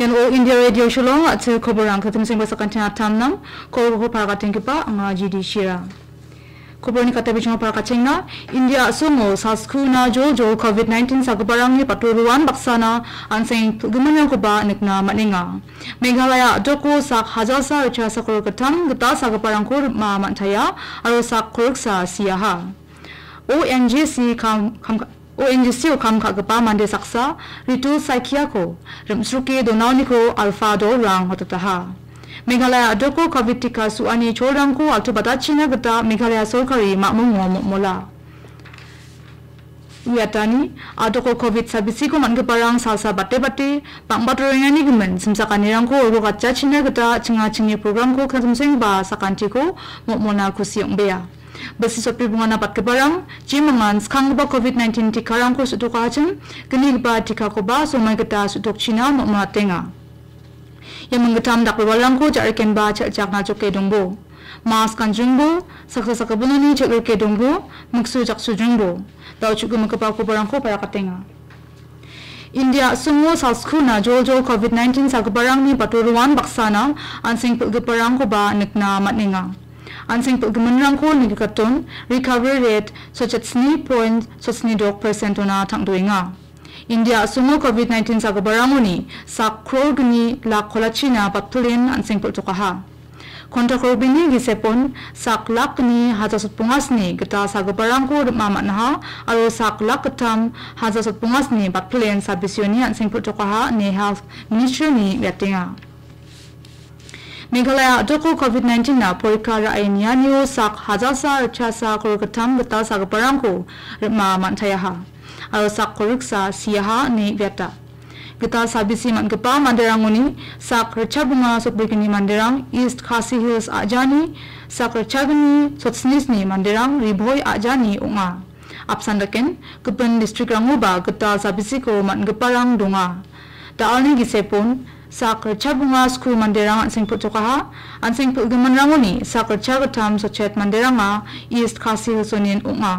Yan o India Radio Shulong at sa koborang katim sing basa kantina tamnam ko ko para kating kipa ang GD Shira. Kubur ni kata bijong para kacing na India sungo sa skuna jo jo COVID-19 sa kabarang ni paturuan baksana ang sing gumanang ko ba nik na maninga. Meghalaya doko sa hajasa richa sa kur katam gata sa kabarang ko ma mantaya aro sa kuruk sa siyaha. ONGC kam kam ONGC o kam kagapa mande saksa ritu saikia ko rimsruke donauni ko alfa do rang hotataha. Meghalaya adoko COVID tika suani chorang ko altu batachina gata Meghalaya sorkari makmung mo mola. Wiatani adoko COVID sabisi ko man parang salsa bate bate pang batoringa ni gumen simsa kanirang ko ro kacha china gata chinga chingi program ko kadum sing ba sakanti ko mo mona ko siyong beya. Besi sopi bunga napat ke barang, jimangan skang ba COVID-19 tika rang ko sutuk acem, kini ba tika ko ba so mai kita sutuk China mo mga tenga. Yang menggetam dak bewalang ko cak reken ba cak cak na coke dongbo. Mas kan jumbo, saksa saksa buno ni cak reke dongbo, muksu cak su jumbo. Tau cukup mengkepa ko barang ko para katenga. India semua salskuna jol-jol COVID-19 sa barang ni paturuan baksana ansing pelgeparang ko ba nekna matninga ansing paggemenrang ko ni katon recovery rate such at sni point so sni dok percent na tang doinga India sumo COVID-19 sa kabaramuni sa krogni la kolachina patulin ansing pagtukaha. Kontra korbini gisepon sak lak ni hazasut pungas ni geta sa gabarang ko mamat naha aro sak lak ketam hazasut pungas ni patulin sa bisioni ansing pagtukaha ni health ministry ni yatinga. Meghalaya doko COVID-19 na porika ra ay niyanyo sak hajasa rachasa korkatam gata sa kaparangko ma mantayaha. Aro sak koriksa siyaha ni vyata. Gata sabisi man kepa mandarang uni sak rachabunga sokbikini mandarang East Khasi Hills ajani sak rachagani sotsnis ni mandarang riboy ajani unga. Apsandaken kepen distrik ranguba gata sabisi ko man keparang dunga. Daal ni gisepon sakar chabunga school manderang ansing putukaha ansing pulgaman ranguni sakar chagatam sochet manderanga east kasi sonin unga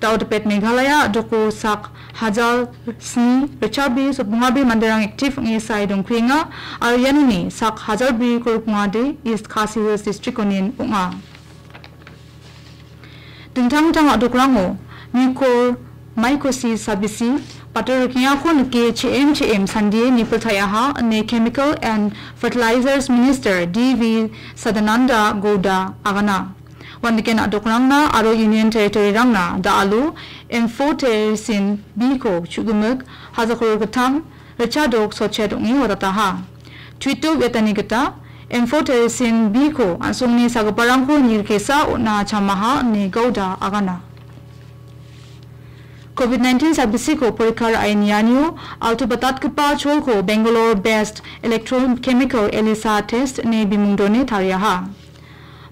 daw depet meghalaya doko sak hajal sni rechabi so bungabi manderang active ngi sai dong kwinga ar yanuni sak hajal bi korpunga de east kasi district onin unga dintang tang adokrango nikor माइकोसी सबिसी पटरुकिया खुन के छे एम छे एम संदिए निपथयाहा ने chemical and fertilizers minister D V Sadananda Gowda आगना वनकेन अदोकरांगना आरो यूनियन टेरिटरी रंगना दालु एम्फोटेरिसिन बीको चुगुमक हाजाखोरगथाम रिचार्डो सोचेदोनि वदताहा ट्विटो वेतनिगता एम्फोटेरिसिन बीको आसोंनि सागपारांखौ निरकेसा ओना चामाहा नेगौदा आगाना कोविड 19 साबिसी को परीक्षार आयन यानियो आल्टो बतात के पाच होल को Bangalore best electrochemical ELISA test ने बिमुंडो ने थारिया हा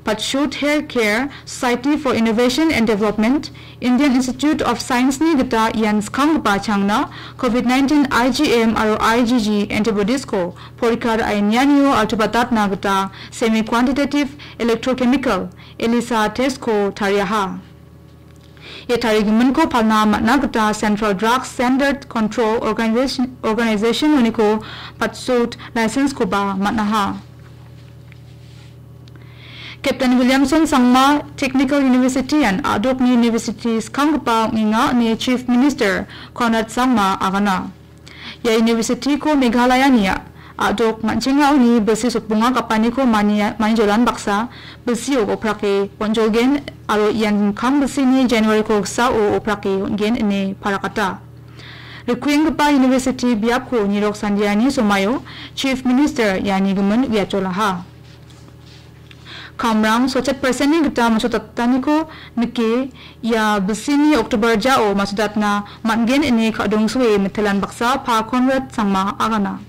Patshut Healthcare Society for Innovation and Development, Indian Institute of Science ni gita yan skang pa changna COVID-19 IgM aro IgG antibodies ko porikar ainyaniyo altubatat na gita semi-quantitative electrochemical ELISA test ko tariyaha. Ye tari gimen ko palna matna gata Central Drug Standard Control Organization Organization uniko patsut license ko ba matna ha Captain Williamson sangma Technical University and Adok Universities kangpa nginga ni Chief Minister Conrad Sangma agana. Ya University ko Meghalaya niya adok manchinga uni besi supunga kapani ko mani mani jolan baksa. Besi o oprake ponjogen aro yan kam besi ni january ko sa o oprake gen ne parakata. Requing pa University biap ko ni Rok Sandiani Somayo Chief Minister yani gumen wiachola ha. Kamrang sochet persen ni kita masuk tatani ko nike ya besini Oktober jao masuk datna manggen ini kadung suwe metelan baksa pa Conrad sama agana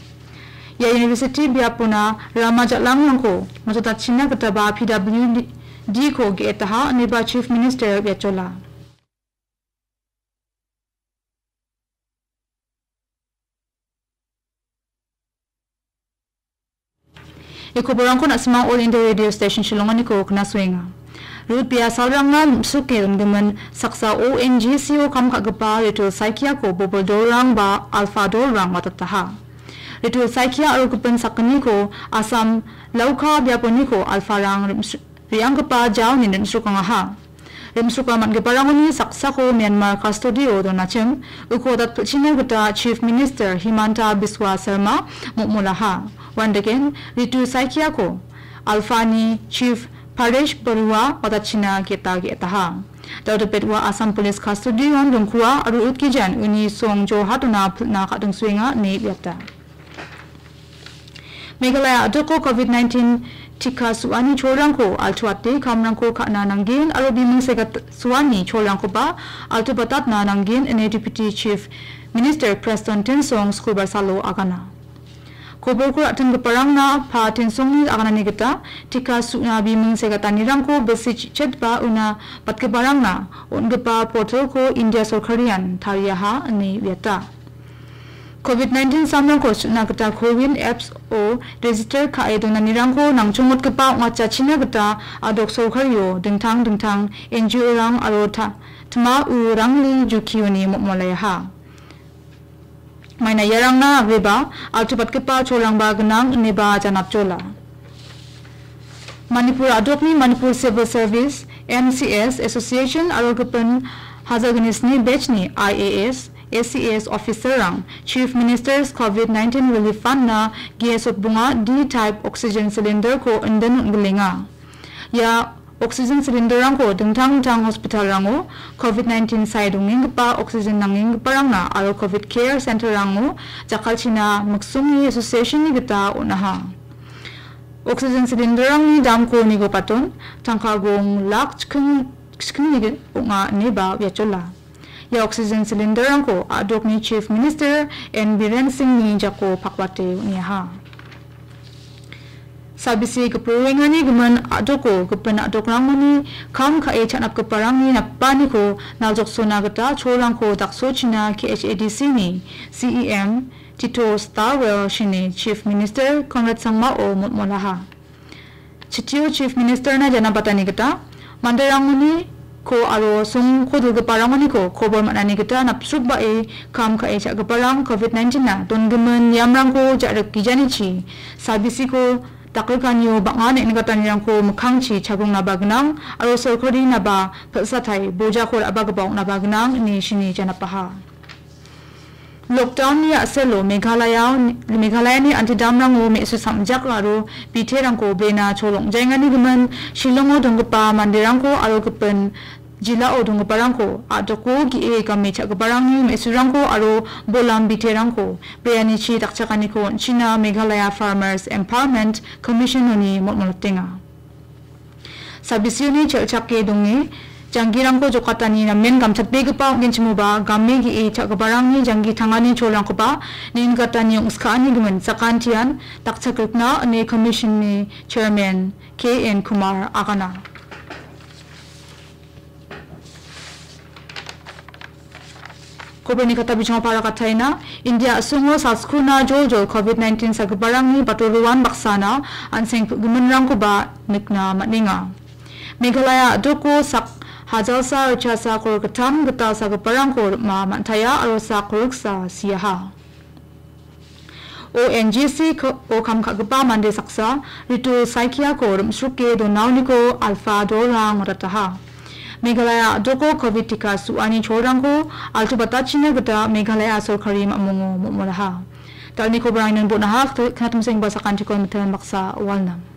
ya university biapuna rama jatlang langko maso ta china kata ba pwd ko ge taha ne ba chief minister ya Iko borang ko nak semang all India radio station shilongan ko kena swinga. Rut pia salrang na suke dengan saksa ONGCO kam kagapa itu saikia ko bobol dorang ba alfa dorang watataha. Ritu saikia aru kupen sakani ko asam lauka biaponi ko alfarang riang kepa jauh ni dan sukang ha rim suka man ke parangoni saksa ko Myanmar custody o do nachem uko dat china gata chief minister Himanta Biswa Sharma mukmula ha one again ritu saikia ko alfani chief Paresh Barua oda china kita kita ha Dauda Petwa Assam Police Custody on Dongkua aru utkijan uni song jo hatuna na kadung swinga ni biata Meghalaya adoko COVID-19 tika suani chorangko altuate kamrangko ka na nangin alo biming segat suani chorangko ba altu batat na nangin deputy chief minister preston tensong school barsalo agana Kubur kur atin keparang na pa tensong ni agana ni kita tika suana biming segat nirangko besi chet ba una pat keparang na un gepa portal ko india sorkarian tariaha ni vieta COVID-19 samlang ko na kata COVID apps o register ka ay na nirang ko nang chumot ka pa nga cha china kata adok so kharyo dingtang dingtang NGO rang arota tma u rang li jukiyo ni mo molay ha. May na yarang na riba altupat ka pa cholang ba ganang ni ba janap chola. Manipur adok ni Manipur Civil Service MCS Association arogapan hazaganis ACS officer rang. Chief minister's covid-19 relief fund na gsot bunga d type oxygen cylinder ko undan nglinga ya oxygen cylinder rang ko dingtang tang hospital rango covid-19 side nging pa oxygen nanging parang na. Aro covid care center rango jakal china maksumi association ni gita unaha. Oxygen cylinder rang ni dam ko ni go paton tangka gong lak chkung chkung ni nga ni ba ya chola ya oxygen cylinder ko adok ni chief minister and biren singh ni jako pakwate ni ha. Sabi si pruwing ni guman adok ko ke pena adok rang ni kam ka e chanap ke parang ni na pani ko na jok so na gata cholang ko dak so china ke hadc ni. Cem tito starwell shini chief minister congrats sangma o mutmola ha. Chitio chief minister na jana patani gata mandarang ni ko aro sung ko dul ga parang ani ko khobor man ani kita na psuk ba e kam kha e cha ga parang covid 19 na ton gman yamrang ko ja ra ki jani chi sabisi ko takrikan yo ba nga ne ga tan yang ko mukhang chi chagung na bagnang aro sorkori na ba phasa thai boja khol abag baung na bagnang ni shini jana paha လော့ကဒေါင်းရအဆက်လို့မေဃလာယမေဃလာယနဲ့အန်တီဒမ်ရန်ကိုမေဆူဆမ်ဂျက်လာရိုပီထေရန်ကိုဘေနာချိုလုံဂျိုင်ငနီဂမန်ရှီလုံငိုဒုံကပါမန်ဒီရန်ကိုအလောကပန် gi e ka me cha parang ni me surang ko aro bolam biterang ko beani chi dakcha kani ko china meghalaya farmers empowerment commission ni mo mo tinga sabisio ni cha cha ke dongi janggirang ko jokatani na men gam chatbe ga pa ngin chimu ba gamme gi e cha parang ni janggi thangani cholang ko ba nin katani uska ani gumen sakantian dakcha kripna ne commission ni chairman kn kumar agana Kuberni kata bicara para kata ina, India sungo saskuna jol jol COVID-19 sa kebarang ni paturuan baksana anseng gemenrang ko ba nikna matninga. Meghalaya doko sak hajal sa ucha sa kor ketam geta sa ko ma mantaya aro sa koruk sa siyaha. ONGC o kam ka gaba mande saksa ritu saikia ko rumsruke do nauniko alfa do rang rataha. Meghalaya doko COVID tika suani chorangko altu batachina gata Meghalaya sorkari mamungo mumulaha. Dal ni ko brainan bu nahak kanatum sing basa kanti ko matan maksa walnam.